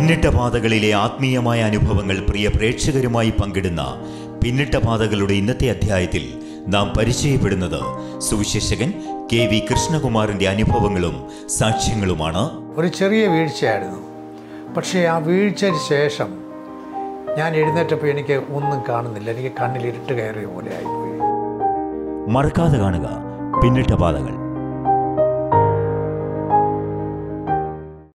പിന്നിട്ട പാതകളിലെ ആത്മീയമായ അനുഭവങ്ങൾ പ്രിയ പ്രേക്ഷകരുമായി പങ്കിടുന്ന പിന്നിട്ട പാതകളുടെ ഇന്നത്തെ അധ്യായത്തിൽ നാം പരിചയപ്പെടുന്നത് സുവിശേഷകൻ കെ വി കൃഷ്ണകുമാറിന്റെ അനുഭവങ്ങളും സാക്ഷ്യങ്ങളുമാണ്. ഒരു ചെറിയ വീഴ്ചയായിരുന്നു. പക്ഷേ ആ വീഴ്ചയ്ക്ക് ശേഷം ഞാൻ എഴുന്നേറ്റപ്പോൾ എനിക്ക് ഒന്നും കാണുന്നില്ല. എനിക്ക് കണ്ണിൽ ഇരുട്ട് കയറിയ പോലെ ആയിപ്പോയി. മറക്കാതെ കാണുക പിന്നിട്ട പാതകൾ.